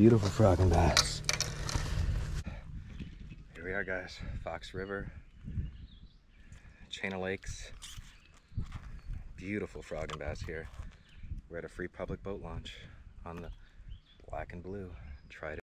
Beautiful frog and bass. Here we are guys, Fox River, chain of lakes. Beautiful frog and bass here. We're at a free public boat launch on the black and blue. Try